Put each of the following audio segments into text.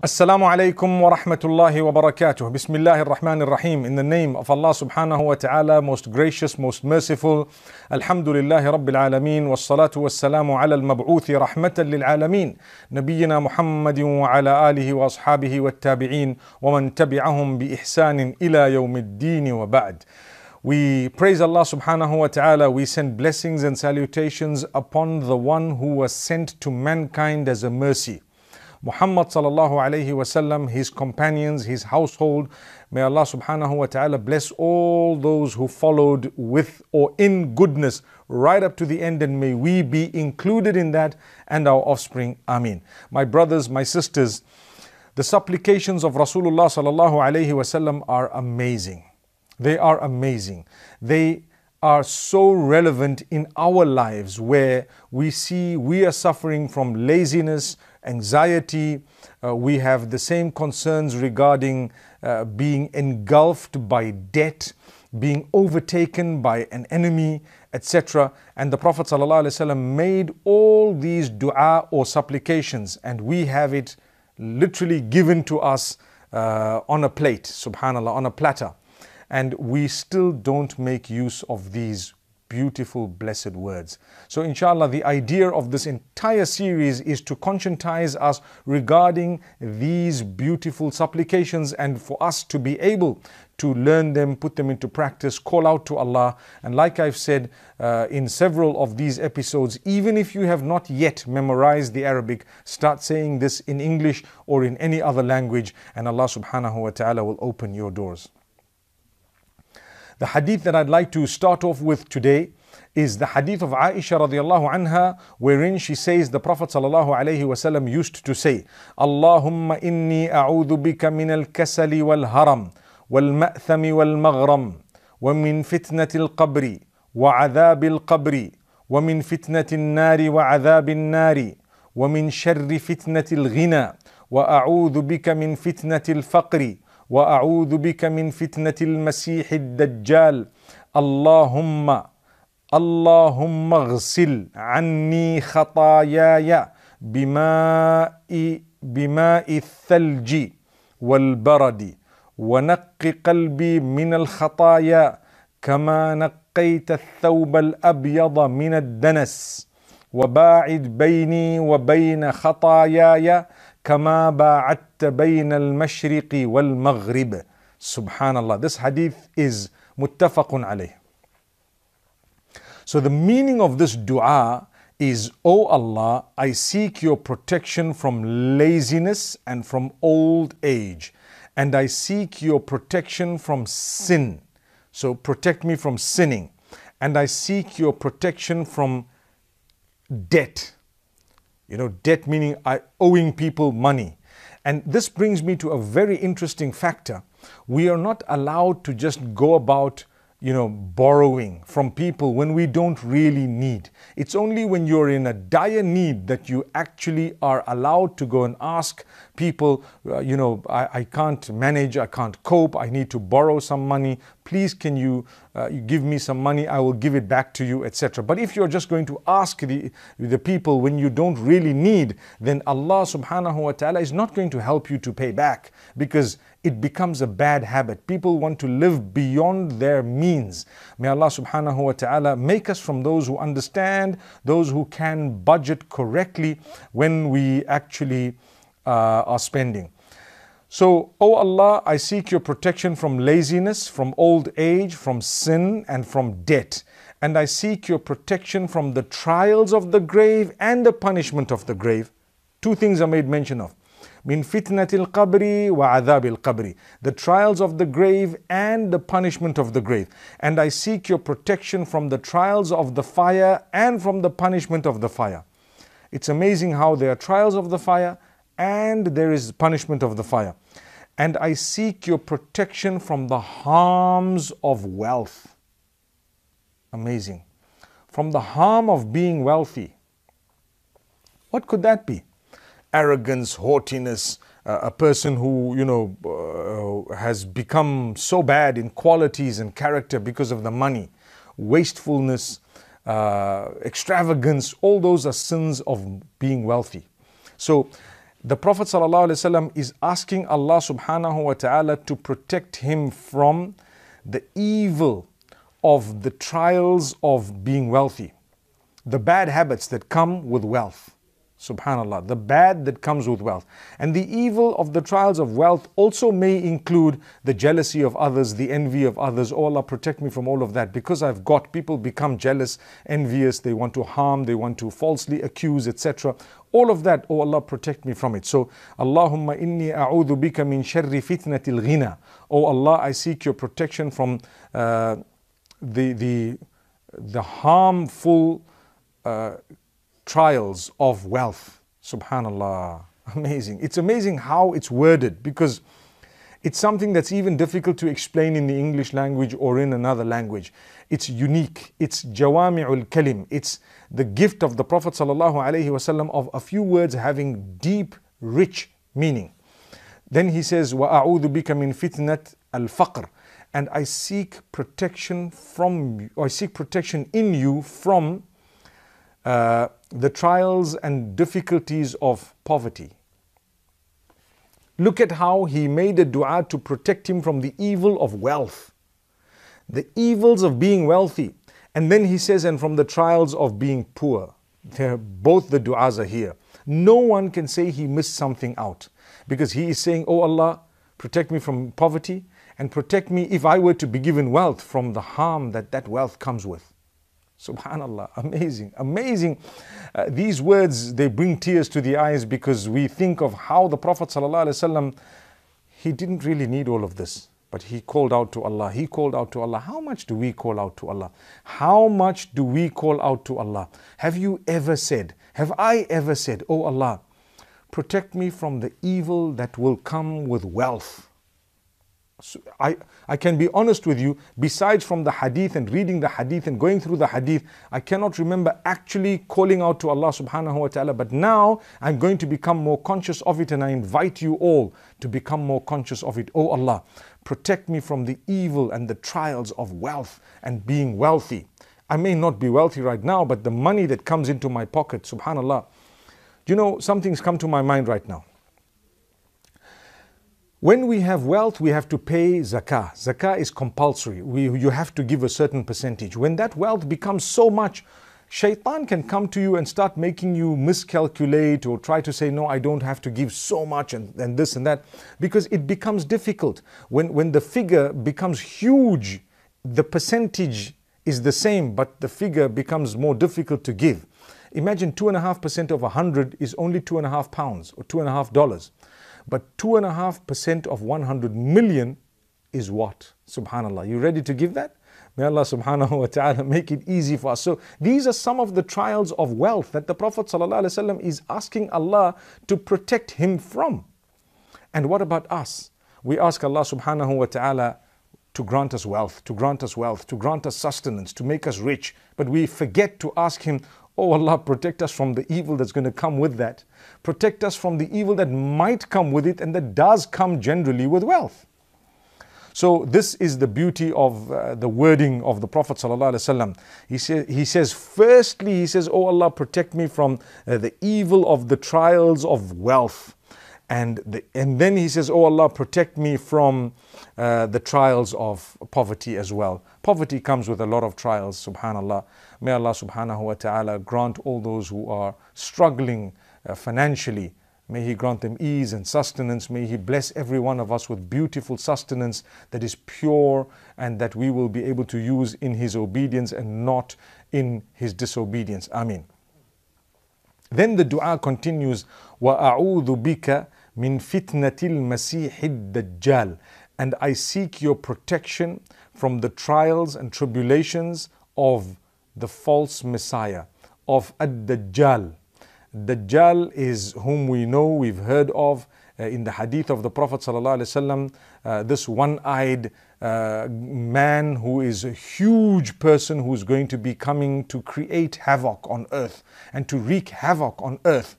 Assalamu alaikum wa rahmatullahi wa barakatuh. Bismillah ar-Rahman ar-Rahim. In the name of Allah subhanahu wa ta'ala, most gracious, most merciful. Alhamdulillahi rabbil alameen. Wassalatu wassalamu ala al-mab'uthi rahmatan lil alameen. Nabiyyina Muhammadin wa ala alihi wa ashabihi wa tabi'een. Wa man tabi'ahum bi ihsanin ila yawmiddin wa ba'd. We praise Allah subhanahu wa ta'ala. We send blessings and salutations upon the one who was sent to mankind as a mercy. Muhammad sallallahu alayhi wasallam, his companions, his household. May Allah subhanahu wa ta'ala bless all those who followed with or in goodness right up to the end, and may we be included in that and our offspring. Ameen. My brothers, my sisters, the supplications of Rasulullah sallallahu alayhi wasallam are amazing. They are amazing. They are so relevant in our lives where we see we are suffering from laziness, anxiety. Uh, we have the same concerns regarding uh, being engulfed by debt, being overtaken by an enemy, etc. And the Prophet ﷺ made all these dua or supplications, and we have it literally given to us uh, on a plate, subhanAllah, on a platter. And we still don't make use of these beautiful, blessed words. So, inshallah, the idea of this entire series is to conscientize us regarding these beautiful supplications and for us to be able to learn them, put them into practice, call out to Allah. And like I've said uh, in several of these episodes, even if you have not yet memorized the Arabic, start saying this in English or in any other language, and Allah subhanahu wa ta'ala will open your doors. The hadith that I'd like to start off with today is the hadith of Aisha radiallahu anha, wherein she says the Prophet sallallahu alayhi wasallam used to say, Allahumma inni a'udhu bika min al-kasali wal-haram, wal-ma'thami wal-maghram, ومن فتنة القبر وعذاب القبر ومن فتنة النار وعذاب النار ومن شر فتنة الغنى وأعوذ بك من فتنة الفقر وأعوذ بك من فتنة المسيح الدجال. اللهم اللهم اغسل عني خطاياي بماء بماء الثلج والبرد ونق قلبي من الخطايا كما نقيت الثوب الأبيض من الدنس. وباعد بيني وبين خطاياي كما باعدت بين المشرق والمغرب Subhanallah. This hadith is muttafaqun alayh. So the meaning of this dua is, O Allah, I seek your protection from laziness and from old age. And I seek your protection from sin. So protect me from sinning. And I seek your protection from debt. You know, debt meaning I owing people money. And this brings me to a very interesting factor. We are not allowed to just go about, you know, borrowing from people when we don't really need. It's only when you're in a dire need that you actually are allowed to go and ask people, uh, you know, I, I, can't manage, I can't cope, I need to borrow some money. Please, can you, uh, you give me some money? I will give it back to you, etc. But if you're just going to ask the, the people when you don't really need, then Allah subhanahu wa ta'ala is not going to help you to pay back because it becomes a bad habit. People want to live beyond their means. May Allah subhanahu wa ta'ala make us from those who understand, those who can budget correctly when we actually uh, are spending. So, O Allah, I seek your protection from laziness, from old age, from sin, and from debt. And I seek your protection from the trials of the grave and the punishment of the grave. Two things are made mention of. Min fitnatil qabri wa adhabil qabri. The trials of the grave and the punishment of the grave. And I seek your protection from the trials of the fire and from the punishment of the fire. It's amazing how there are trials of the fire and there is punishment of the fire. And I seek your protection from the harms of wealth. Amazing. From the harm of being wealthy. What could that be? Arrogance, haughtiness, uh, a person who, you know, uh, has become so bad in qualities and character because of the money, wastefulness, uh, extravagance, all those are sins of being wealthy. So, the Prophet ﷺ is asking Allah subhanahu wa ta'ala to protect him from the evil of the trials of being wealthy, the bad habits that come with wealth. Subhanallah, the bad that comes with wealth. And the evil of the trials of wealth also may include the jealousy of others, the envy of others. Oh Allah, protect me from all of that. Because I've got, people become jealous, envious, they want to harm, they want to falsely accuse, etc. All of that, oh Allah, protect me from it. So, Allahumma inni a'udhu bika min sharri fitnatil ghina. Oh Allah, I seek your protection from uh, the, the, the harmful uh, trials of wealth. Subhanallah. Amazing. It's amazing how it's worded because it's something that's even difficult to explain in the English language or in another language. It's unique. It's jawami'ul kalim. It's the gift of the Prophet ﷺ of a few words having deep, rich meaning. Then he says, وَأَعُوذُ بِكَ مِنْ فِتْنَةِ الْفَقْرِ And I seek protection from you, I seek protection in you from uh, the trials and difficulties of poverty. Look at how he made a dua to protect him from the evil of wealth, the evils of being wealthy. And then he says, and from the trials of being poor. They're, both the du'as are here. No one can say he missed something out because he is saying, Oh Allah, protect me from poverty and protect me if I were to be given wealth from the harm that that wealth comes with. Subhanallah, amazing, amazing. Uh, these words, they bring tears to the eyes because we think of how the Prophet ﷺ, he didn't really need all of this. But he called out to Allah. He called out to Allah. How much do we call out to Allah? How much do we call out to Allah? Have you ever said, have I ever said, Oh Allah, protect me from the evil that will come with wealth? I, I can be honest with you, besides from the hadith and reading the hadith and going through the hadith, I cannot remember actually calling out to Allah subhanahu wa ta'ala. But now I'm going to become more conscious of it and I invite you all to become more conscious of it. Oh Allah, protect me from the evil and the trials of wealth and being wealthy. I may not be wealthy right now, but the money that comes into my pocket, subhanAllah. You know, something's come to my mind right now. When we have wealth, we have to pay zakah. Zakah is compulsory. We, you have to give a certain percentage. When that wealth becomes so much, shaitan can come to you and start making you miscalculate or try to say, no, I don't have to give so much and, and this and that, because it becomes difficult. When, when the figure becomes huge, the percentage is the same, but the figure becomes more difficult to give. Imagine 2.5% of 100 is only 2.5 pounds or $2.5. But 2.5% of 100 million is what? Subhanallah. You ready to give that? May Allah subhanahu wa ta'ala make it easy for us. So these are some of the trials of wealth that the Prophet ﷺ is asking Allah to protect him from. And what about us? We ask Allah subhanahu wa ta'ala to grant us wealth, to grant us wealth, to grant us sustenance, to make us rich. But we forget to ask Him, Oh Allah, protect us from the evil that's going to come with that. Protect us from the evil that might come with it and that does come generally with wealth. So this is the beauty of uh, the wording of the Prophet. He, say, he says, firstly, he says, Oh Allah, protect me from uh, the evil of the trials of wealth. And, the, and then he says, Oh Allah, protect me from uh, the trials of poverty as well. Poverty comes with a lot of trials, subhanAllah. May Allah subhanahu wa ta'ala grant all those who are struggling uh, financially. May He grant them ease and sustenance. May He bless every one of us with beautiful sustenance that is pure and that we will be able to use in His obedience and not in His disobedience. Ameen. Then the dua continues, وَأَعُوذُ بِكَ مِنْ فِتْنَةِ الْمَسِيحِ الدَّجَّالِ and I seek your protection from the trials and tribulations of the false Messiah, of Ad-Dajjal. Dajjal is whom we know, we've heard of uh, in the hadith of the Prophet ﷺ, uh, this one-eyed uh, man who is a huge person who's going to be coming to create havoc on earth and to wreak havoc on earth.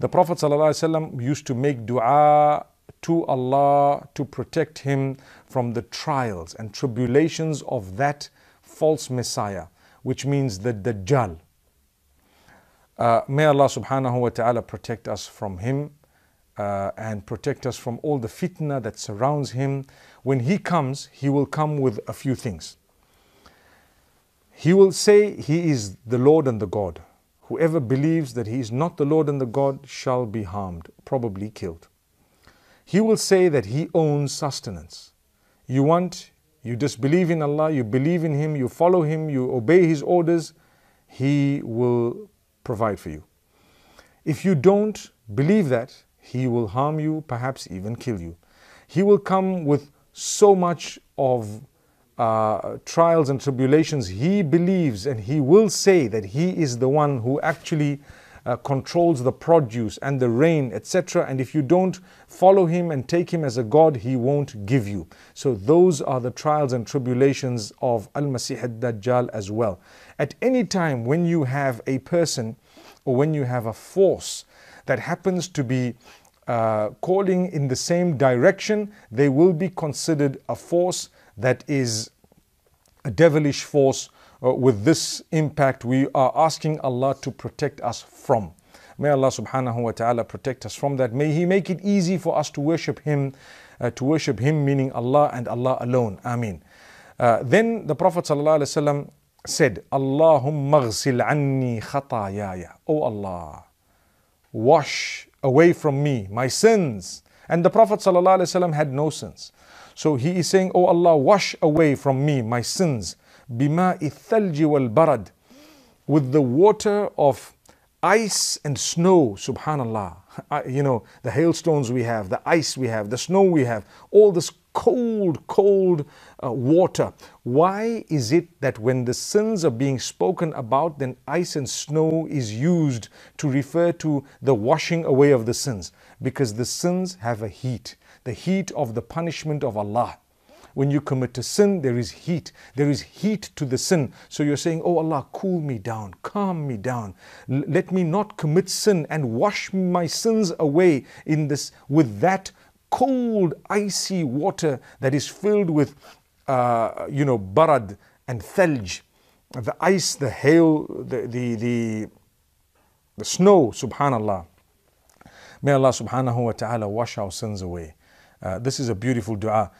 The Prophet ﷺ used to make dua to Allah to protect him from the trials and tribulations of that false Messiah which means the Dajjal. Uh, may Allah subhanahu wa ta'ala protect us from him uh, and protect us from all the fitna that surrounds him. When he comes, he will come with a few things. He will say he is the Lord and the God. Whoever believes that he is not the Lord and the God shall be harmed, probably killed. He will say that he owns sustenance. You want, you disbelieve in Allah, you believe in Him, you follow Him, you obey His orders, He will provide for you. If you don't believe that, He will harm you, perhaps even kill you. He will come with so much of uh, trials and tribulations, he believes and he will say that he is the one who actually uh, controls the produce and the rain, etc. And if you don't follow him and take him as a God, he won't give you. So those are the trials and tribulations of Al Masih ad Dajjal as well. At any time when you have a person or when you have a force that happens to be uh, calling in the same direction, they will be considered a force that is a devilish force. Uh, with this impact, we are asking Allah to protect us from. May Allah subhanahu wa ta'ala protect us from that. May He make it easy for us to worship Him, uh, to worship Him, meaning Allah and Allah alone. Ameen. Uh, then the Prophet said, Allahumma ghsil anni khatayaya. Oh Allah, wash away from me my sins. And the Prophet had no sins. So he is saying, Oh Allah, wash away from me my sins. Bima wal barad. With the water of ice and snow, subhanallah. You know, the hailstones we have, the ice we have, the snow we have, all this cold, cold uh, water. Why is it that when the sins are being spoken about, then ice and snow is used to refer to the washing away of the sins? Because the sins have a heat the heat of the punishment of Allah. When you commit a sin, there is heat. There is heat to the sin. So you're saying, Oh Allah, cool me down, calm me down. L- let me not commit sin and wash my sins away in this with that cold, icy water that is filled with, uh, you know, barad and thalj, the ice, the hail, the, the, the, the snow, subhanallah. May Allah subhanahu wa ta'ala wash our sins away. Uh, this is a beautiful dua.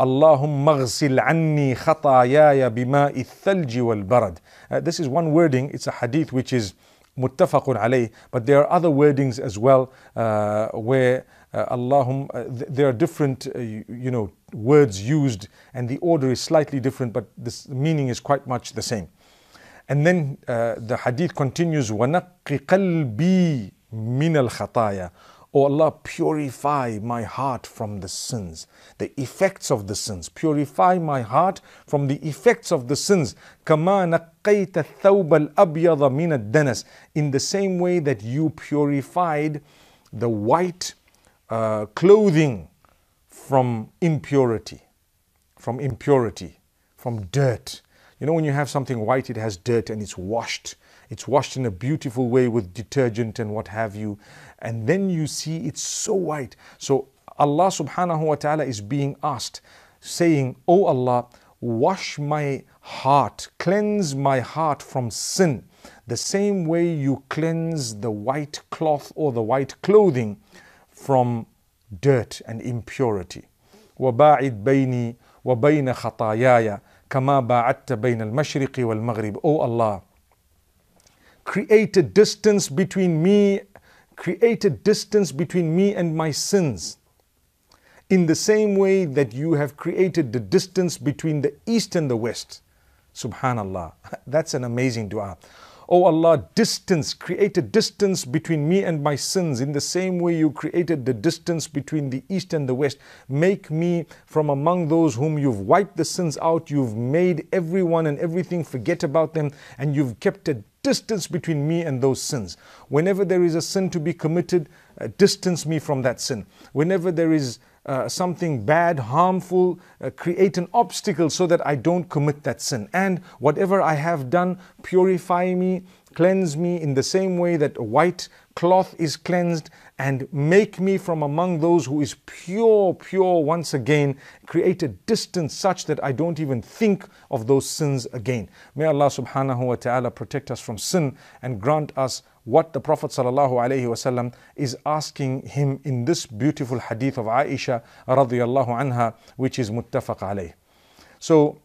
اللهم اغسل عني خطاياي بماء الثلج والبرد. Uh, this is one wording, it's a hadith which is muttafaqun alayh, but there are other wordings as well uh, where uh, Allahum, uh, th- there are different, uh, you, you, know, words used and the order is slightly different, but the meaning is quite much the same. And then uh, the hadith continues, وَنَقِّ قَلْبِي مِنَ الْخَطَايَا O Allah, purify my heart from the sins, the effects of the sins. Purify my heart from the effects of the sins. كما نقيت الثوب الأبيض من الدنس. In the same way that you purified the white uh, clothing from impurity, from impurity, from dirt. You know, when you have something white, it has dirt and it's washed. It's washed in a beautiful way with detergent and what have you and then you see it's so white. So Allah subhanahu wa ta'ala is being asked, saying, Oh Allah, wash my heart, cleanse my heart from sin, the same way you cleanse the white cloth or the white clothing from dirt and impurity. وباعد بيني وبين خطاياي كما باعدت بين المشرق والمغرب. Oh Allah, create a distance between me create a distance between me and my sins. In the same way that you have created the distance between the east and the west. Subhanallah. That's an amazing dua. Oh Allah, distance, create a distance between me and my sins in the same way you created the distance between the east and the west. Make me from among those whom you've wiped the sins out, you've made everyone and everything forget about them, and you've kept a distance between me and those sins. Whenever there is a sin to be committed, uh, distance me from that sin. Whenever there is uh, something bad, harmful, uh, create an obstacle so that I don't commit that sin. And whatever I have done, purify me, cleanse me in the same way that a white cloth is cleansed and make me from among those who is pure, pure once again. Create a distance such that I don't even think of those sins again. May Allah subhanahu wa ta'ala protect us from sin and grant us what the Prophet ﷺ is asking him in this beautiful hadith of Aisha radiallahu anha, which is muttafaq alayh. So,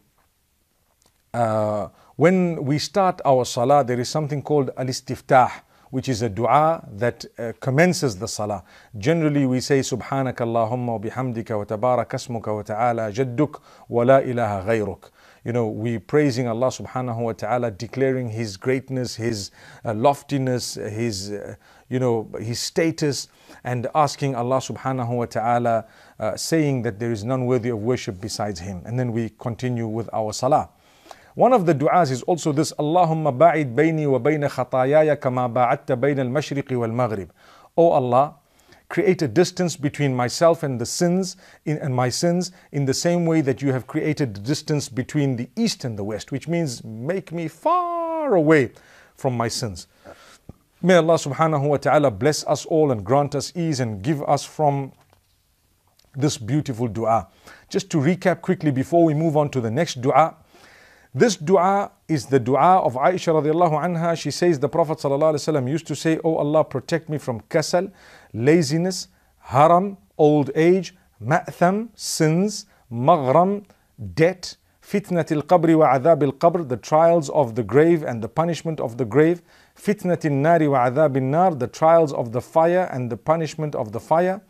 uh, when we start our salah, there is something called al-istiftah, which is a dua that uh, commences the salah. Generally, we say Subhanaka Allahumma wa bihamdika wa tabarak asmuka wa ta'ala jadduk wa la ilaha ghayruk you know, we praising Allah subhanahu wa ta'ala, declaring His greatness, His uh, loftiness, His, uh, you know, His status, and asking Allah subhanahu wa ta'ala, uh, saying that there is none worthy of worship besides Him. And then we continue with our salah. One of the du'as is also this Allahumma ba'id bayni wa bayna khatayaya kama ba'atta bayna al-mashriqi wal maghrib. O Allah, create a distance between myself and the sins in, and my sins in the same way that you have created the distance between the east and the west, which means make me far away from my sins. May Allah subhanahu wa ta'ala bless us all and grant us ease and give us from this beautiful dua. Just to recap quickly before we move on to the next dua. This dua is the dua of Aisha radiallahu anha. She says the Prophet sallallahu used to say, Oh Allah, protect me from kasal, laziness, haram, old age, ma'tham, sins, maghram, debt, fitnat al-qabri wa adhab al-qabr, the trials of the grave and the punishment of the grave, fitnat al-nari wa adhab al-nar, the trials of the fire and the punishment of the fire,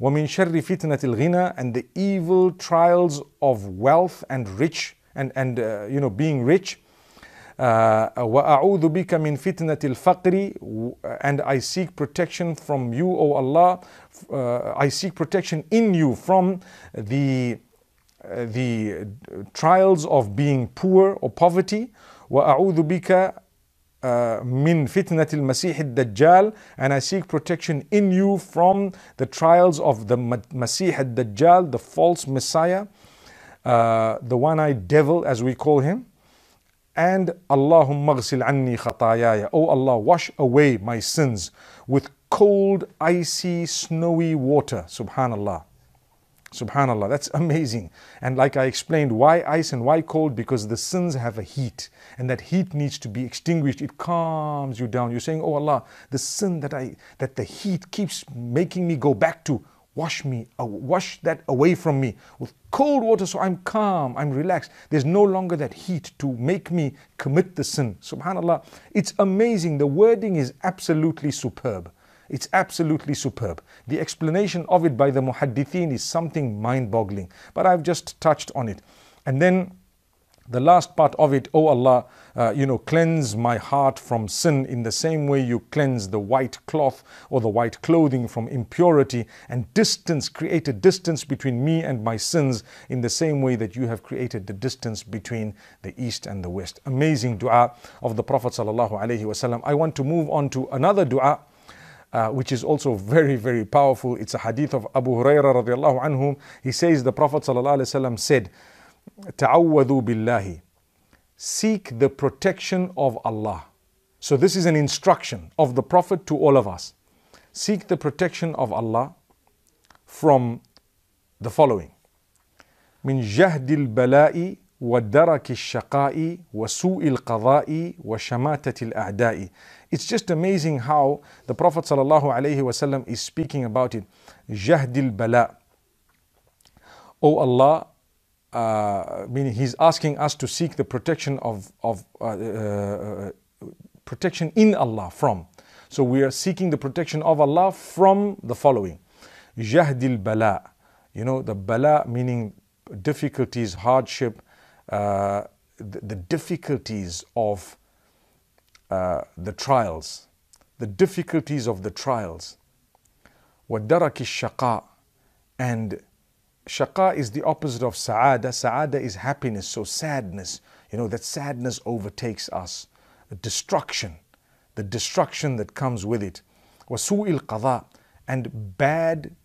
ومن شر فتنة الغنى and the evil trials of wealth and rich and, and uh, you know being rich وأعوذ بك من فتنة الفقر and I seek protection from you O Allah uh, I seek protection in you from the uh, the trials of being poor or poverty وأعوذ بك uh, min fitnat al-masih al-dajjal and I seek protection in you from the trials of the masih al-dajjal the false messiah uh, the one-eyed devil as we call him and Allahumma ghsil anni khatayaya. Oh Allah, wash away my sins with cold, icy, snowy water. Subhanallah. Subhanallah, that's amazing. And like I explained, why ice and why cold? Because the sins have a heat, and that heat needs to be extinguished. It calms you down. You're saying, Oh Allah, the sin that I that the heat keeps making me go back to, Wash me, uh, wash that away from me with cold water so I'm calm, I'm relaxed. There's no longer that heat to make me commit the sin. Subhanallah, it's amazing. The wording is absolutely superb. It's absolutely superb. The explanation of it by the muhaddithin is something mind boggling, but I've just touched on it. And then the last part of it, oh Allah, uh, you know, cleanse my heart from sin in the same way you cleanse the white cloth or the white clothing from impurity and distance, create a distance between me and my sins in the same way that you have created the distance between the east and the west. Amazing dua of the Prophet sallallahu alaihi wasallam. I want to move on to another dua. Uh, which is also very, very powerful. It's a hadith of Abu Hurairah radiallahu anhu. He says the Prophet said, ta'awwadhu billahi. Seek the protection of Allah. So this is an instruction of the Prophet to all of us. Seek the protection of Allah from the following. من جهد البلاء ودرك الشقاء وسوء القضاء وشماتة الأعداء. It's just amazing how the Prophet ﷺ is speaking about it. جهد البلاء. O Allah, uh, meaning he's asking us to seek the protection of, of uh, uh, uh, protection in Allah from. So we are seeking the protection of Allah from the following. Jahdil bala, you know, the bala meaning difficulties, hardship, uh, the, the, difficulties of the trials, the difficulties of the trials. Wadaraki shaqa and Shaqa is the opposite of sa'ada. Sa'ada is happiness, so sadness. You know, that sadness overtakes us. Destruction, the destruction that comes with it. Wasu'il qada and bad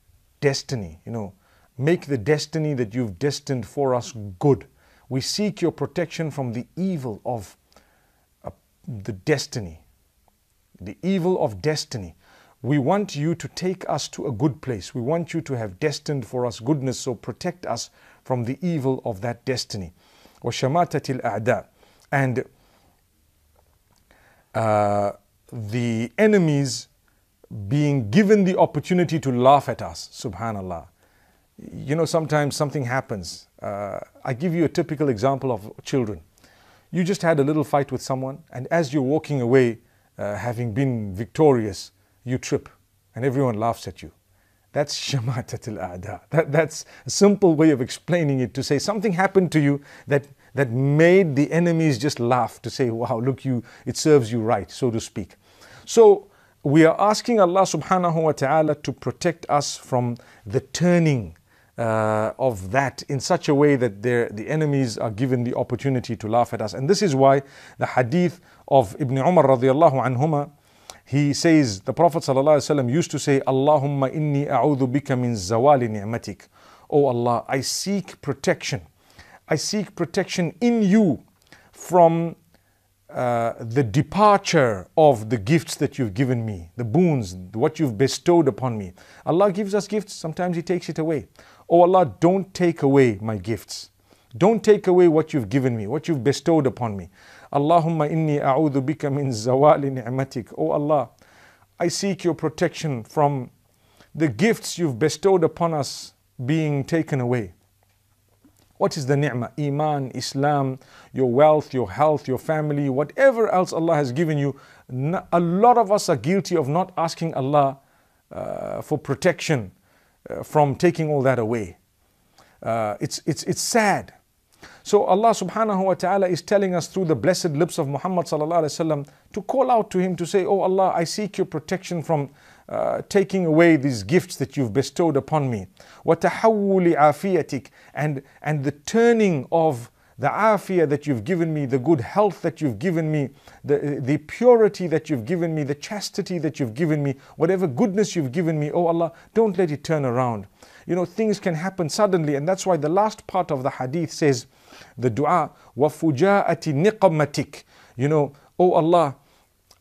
destiny. You know, make the destiny that you've destined for us good. We seek your protection from the evil of uh, the destiny, the evil of destiny. We want you to take us to a good place. We want you to have destined for us goodness, so protect us from the evil of that destiny. وَشَمَاتَةِ الْأَعْدَاءِ And uh, the enemies being given the opportunity to laugh at us. Subhanallah. You know, sometimes something happens. Uh, I give you a typical example of children. You just had a little fight with someone, and as you're walking away, uh, having been victorious, you trip, and everyone laughs at you. That's shamatatul a'da. That, that's a simple way of explaining it to say something happened to you that, that made the enemies just laugh to say, wow, look, you, it serves you right, so to speak. So we are asking Allah subhanahu wa ta'ala to protect us from the turning uh, of that in such a way that the enemies are given the opportunity to laugh at us. And this is why the hadith of Ibn Umar radiallahu anhuma, he says, the Prophet ﷺ used to say, Allahumma inni a'udhu bika min zawali ni'matik. Oh Allah, I seek protection. I seek protection in you from uh, the departure of the gifts that you've given me, the boons, what you've bestowed upon me. Allah gives us gifts, sometimes He takes it away. Oh Allah, don't take away my gifts. Don't take away what you've given me, what you've bestowed upon me. Allahumma inni a'udhu bika min zawali ni'matik. Oh Allah, I seek your protection from the gifts you've bestowed upon us being taken away. What is the ni'mah? Iman, Islam, your wealth, your health, your family, whatever else Allah has given you. A lot of us are guilty of not asking Allah uh, for protection uh, from taking all that away. Uh, it's, it's, it's sad. So Allah subhanahu wa ta'ala is telling us through the blessed lips of Muhammad sallallahu alaihi wasallam to call out to him to say, Oh Allah, I seek your protection from uh, taking away these gifts that you've bestowed upon me. وَتَحَوُّلِ عَافِيَتِكَ and, and the turning of the afiyah that you've given me, the good health that you've given me, the, the purity that you've given me, the chastity that you've given me, whatever goodness you've given me, oh Allah, don't let it turn around. You know, things can happen suddenly, and that's why the last part of the hadith says, the dua, وَفُجَاءَةِ نِقَمَتِكَ You know, oh Allah,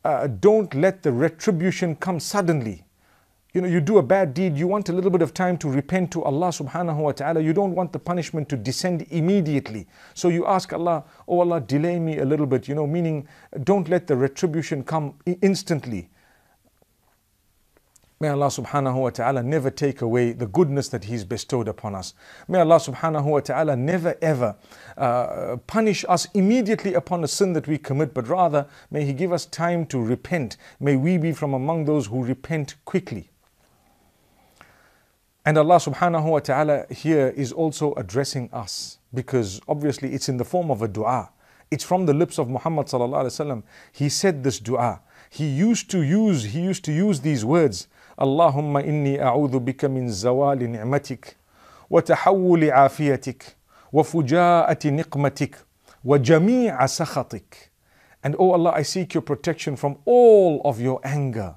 uh, don't let the retribution come suddenly you know, you do a bad deed, you want a little bit of time to repent to Allah subhanahu wa ta'ala. You don't want the punishment to descend immediately. So you ask Allah, oh Allah, delay me a little bit, you know, meaning don't let the retribution come instantly. May Allah subhanahu wa ta'ala never take away the goodness that He's bestowed upon us. May Allah subhanahu wa ta'ala never ever uh, punish us immediately upon a sin that we commit, but rather may He give us time to repent. May we be from among those who repent quickly. And Allah subhanahu wa ta'ala here is also addressing us because obviously it's in the form of a dua. It's from the lips of Muhammad sallallahu alaihi wasallam. He said this dua. He used to use he used to use these words. Bika min zawali ni'matik wa tahawuli afiyatik wa fujaati niqmatik wa jami'a sakhatik. And oh Allah, I seek your protection from all of your anger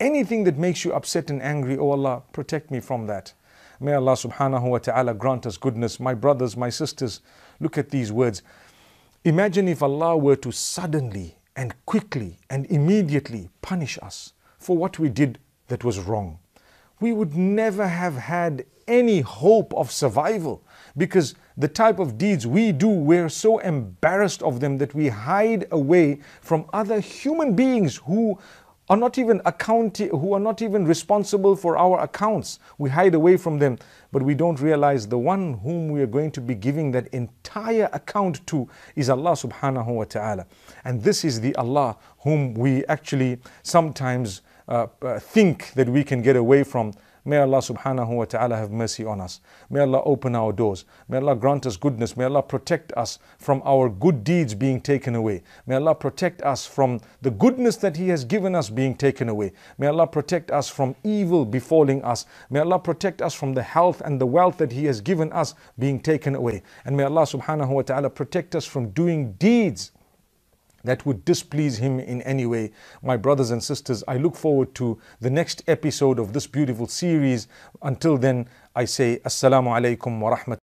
Anything that makes you upset and angry, oh Allah, protect me from that. May Allah subhanahu wa ta'ala grant us goodness. My brothers, my sisters, look at these words. Imagine if Allah were to suddenly and quickly and immediately punish us for what we did that was wrong. We would never have had any hope of survival because the type of deeds we do, we're so embarrassed of them that we hide away from other human beings who are not even accounting, who are not even responsible for our accounts. We hide away from them, but we don't realize the one whom we are going to be giving that entire account to is Allah subhanahu wa ta'ala. And this is the Allah whom we actually sometimes uh, think that we can get away from May Allah subhanahu wa ta'ala have mercy on us. May Allah open our doors. May Allah grant us goodness. May Allah protect us from our good deeds being taken away. May Allah protect us from the goodness that He has given us being taken away. May Allah protect us from evil befalling us. May Allah protect us from the health and the wealth that He has given us being taken away. And may Allah subhanahu wa ta'ala protect us from doing deeds that would displease him in any way. My brothers and sisters, I look forward to the next episode of this beautiful series. Until then, I say Assalamu alaikum wa rahmatullahi.